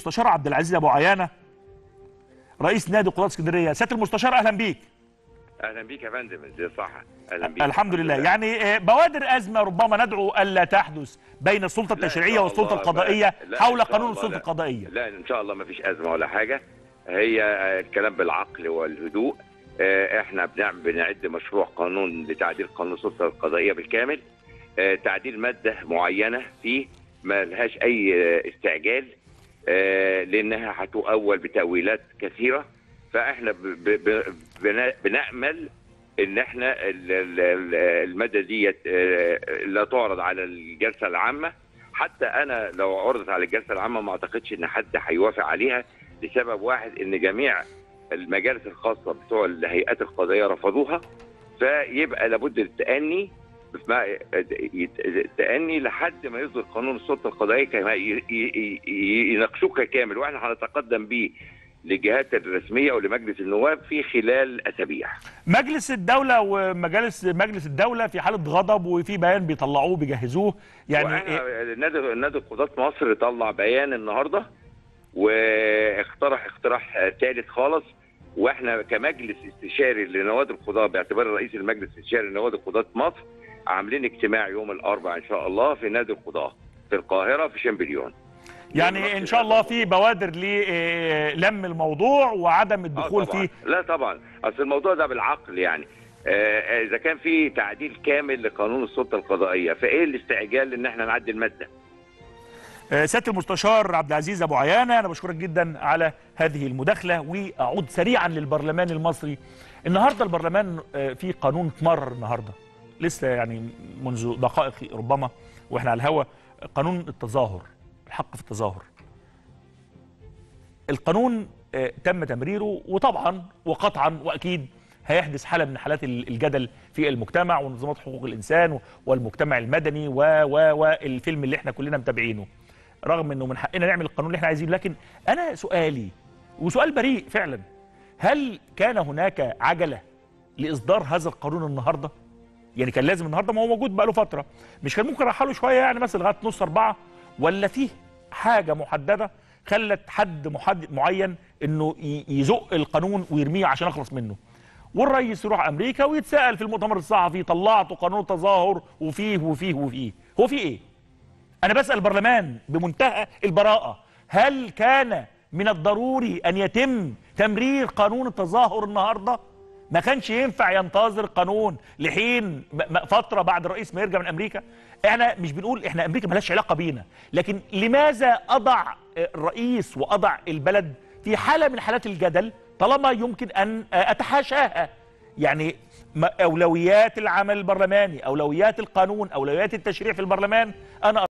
المستشار عبد العزيز أبو عيانة رئيس نادي قضاة اسكندرية. سيادة المستشار أهلا بيك. أهلا بيك يا فندم ازي صح أهلا بيك. الحمد لله. يعني آه، بوادر أزمة ربما ندعو ألا تحدث بين السلطة التشريعية والسلطة القضائية حول قانون السلطة لا. القضائية. لا إن شاء الله ما فيش أزمة ولا حاجة. هي آه، الكلام بالعقل والهدوء. آه، إحنا بنعمل بنعد مشروع قانون لتعديل قانون السلطة القضائية بالكامل. تعديل مادة معينة فيه ما لهاش أي استعجال. لأنها هتؤول بتأويلات كثيرة. فإحنا بنأمل إن إحنا ال- ال- ال- المادة ديت آه، لا تعرض على الجلسة العامة. حتى أنا لو عرضت على الجلسة العامة ما أعتقدش إن حد هيوافق عليها لسبب واحد إن جميع المجالس الخاصة بتوع الهيئات القضائية رفضوها. فيبقى لابد التأني ما يت- التأني لحد ما يصدر قانون السلطة القضائية كما ي- ي- ي- يناقشوه ككامل وإحنا هنتقدم بيه للجهات الرسمية ولمجلس النواب في خلال أسابيع. مجلس الدولة ومجالس مجلس الدولة في حالة غضب وفي بيان بيطلعوه بيجهزوه يعني إيه؟ نادي نادي قضاة مصر طلع بيان النهارده واقترح اقتراح ثالث خالص وإحنا كمجلس استشاري لنوادي القضاة باعتبار رئيس المجلس الاستشاري لنوادي قضاة مصر عاملين اجتماع يوم الأربعاء إن شاء الله في نادي القضاة في القاهرة في شامبليون. يعني إن شاء الله في بوادر للم الموضوع وعدم آه الدخول طبعا. فيه لا طبعا أصل الموضوع ده بالعقل يعني آه، إذا كان في تعديل كامل لقانون السلطة القضائية فإيه الاستعجال إن إحنا نعدي الماده؟ آه، سيادة المستشار عبد العزيز أبو عيانة أنا بشكرك جدا على هذه المداخلة وأعود سريعا للبرلمان المصري النهارده البرلمان آه، في قانون اتمرر النهارده لسه يعني منذ دقائق ربما وإحنا على الهوا قانون التظاهر الحق في التظاهر القانون آه، تم تمريره وطبعا وقطعا وأكيد هيحدث حالة من حالات ال- الجدل في المجتمع ونظامات حقوق الإنسان والمجتمع المدني و و والفيلم اللي إحنا كلنا متابعينه رغم إنه من حقنا نعمل القانون اللي إحنا عايزينه لكن أنا سؤالي وسؤال بريء فعلا هل كان هناك عجلة لإصدار هذا القانون النهارده؟ يعني كان لازم النهارده ما هو موجود بقاله فترة. مش كان ممكن رحله شوية يعني مثلا لغاية نص أربعة؟ ولا فيه حاجة محددة خلت حد محدد معين إنه يزق القانون ويرميه عشان اخلص منه؟ والرئيس يروح أمريكا ويتسأل في المؤتمر الصحفي طلعتوا قانون تظاهر وفيه وفيه وفيه هو في إيه؟ أنا بسأل البرلمان بمنتهى البراءة هل كان من الضروري أن يتم تمرير قانون التظاهر النهارده؟ ما كانش ينفع ينتظر قانون لحين فترة بعد الرئيس ما يرجع من أمريكا. إحنا مش بنقول إحنا أمريكا ملهاش علاقة بينا لكن لماذا أضع الرئيس وأضع البلد في حالة من حالات الجدل طالما يمكن أن أتحاشاها؟ يعني أولويات العمل البرلماني أولويات القانون أولويات التشريع في البرلمان أنا